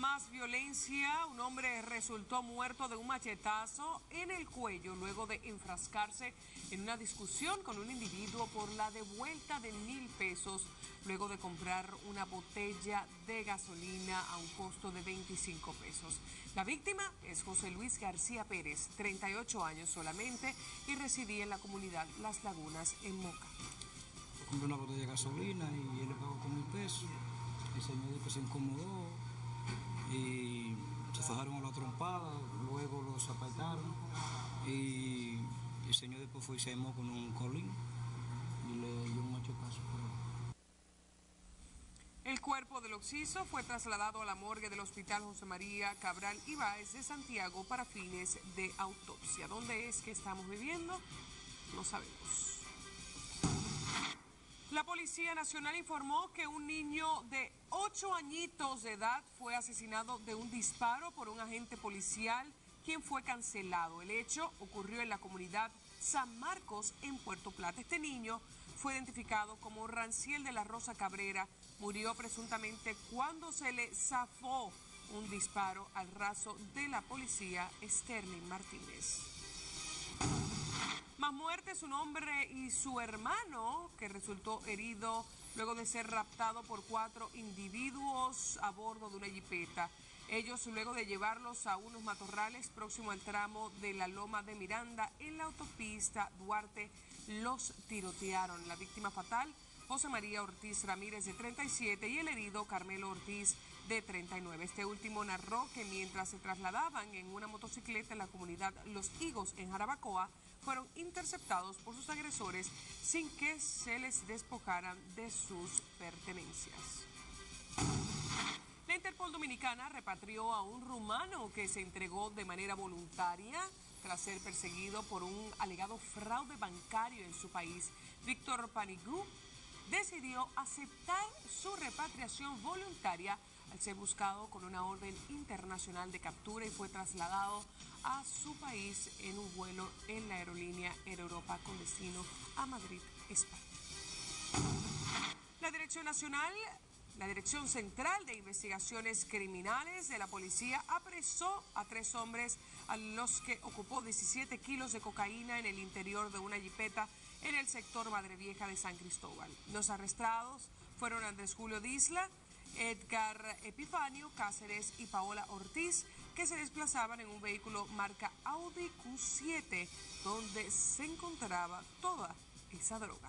más violencia, un hombre resultó muerto de un machetazo en el cuello luego de enfrascarse en una discusión con un individuo por la devuelta de mil pesos luego de comprar una botella de gasolina a un costo de 25 pesos. La víctima es José Luis García Pérez, 38 años solamente, y residía en la comunidad Las Lagunas en Moca. Compré una botella de gasolina y él le pagó con mil pesos. El señor se incomodó y se fajaron a la trompada, luego los apartaron y el señor después fue y se armó con un colín y le dio un machocazo. El cuerpo del occiso fue trasladado a la morgue del Hospital José María Cabral Ibáez de Santiago para fines de autopsia. ¿Dónde es que estamos viviendo? No sabemos. La Policía Nacional informó que un niño de 8 añitos de edad fue asesinado de un disparo por un agente policial quien fue cancelado. El hecho ocurrió en la comunidad San Marcos en Puerto Plata. Este niño fue identificado como Ranciel de la Rosa Cabrera. Murió presuntamente cuando se le zafó un disparo al raso de la policía Sterling Martínez. Más muertes, un hombre y su hermano que resultó herido luego de ser raptado por cuatro individuos a bordo de una jipeta. Ellos luego de llevarlos a unos matorrales próximo al tramo de la Loma de Miranda en la autopista Duarte, los tirotearon. La víctima fatal, José María Ortiz Ramírez de 37 y el herido Carmelo Ortiz de 39. Este último narró que mientras se trasladaban en una motocicleta en la comunidad Los Higos en Jarabacoa, fueron interceptados por sus agresores sin que se les despojaran de sus pertenencias. La Interpol Dominicana repatrió a un rumano que se entregó de manera voluntaria tras ser perseguido por un alegado fraude bancario en su país. Víctor Panigú decidió aceptar su repatriación voluntaria al ser buscado con una orden internacional de captura y fue trasladado a su país en un vuelo en la aerolínea Air Europa con destino a Madrid, España. La Dirección Nacional, la Dirección Central de Investigaciones Criminales de la Policía apresó a tres hombres a los que ocupó 17 kilos de cocaína en el interior de una jipeta en el sector Madre Vieja de San Cristóbal. Los arrestados fueron Andrés Julio Disla, Edgar Epifanio Cáceres y Paola Ortiz, que se desplazaban en un vehículo marca Audi Q7, donde se encontraba toda esa droga.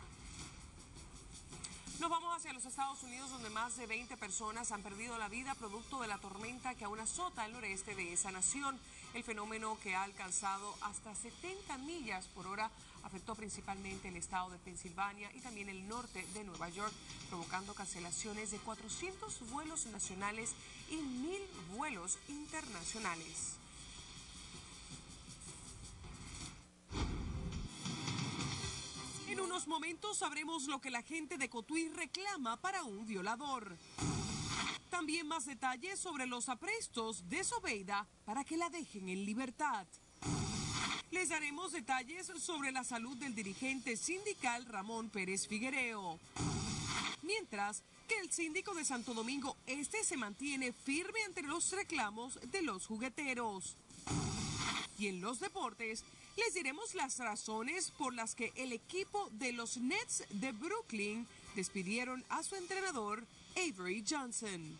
Nos vamos hacia los Estados Unidos, donde más de 20 personas han perdido la vida producto de la tormenta que aún azota el noreste de esa nación. El fenómeno que ha alcanzado hasta 70 millas por hora afectó principalmente el estado de Pensilvania y también el norte de Nueva York, provocando cancelaciones de 400 vuelos nacionales y 1.000 vuelos internacionales. Unos momentos sabremos lo que la gente de Cotuí reclama para un violador. También más detalles sobre los aprestos de Sobeida para que la dejen en libertad. Les daremos detalles sobre la salud del dirigente sindical Ramón Pérez Figuereo. Mientras que el síndico de Santo Domingo Este se mantiene firme ante los reclamos de los jugueteros. Y en los deportes, les diremos las razones por las que el equipo de los Nets de Brooklyn despidieron a su entrenador Avery Johnson.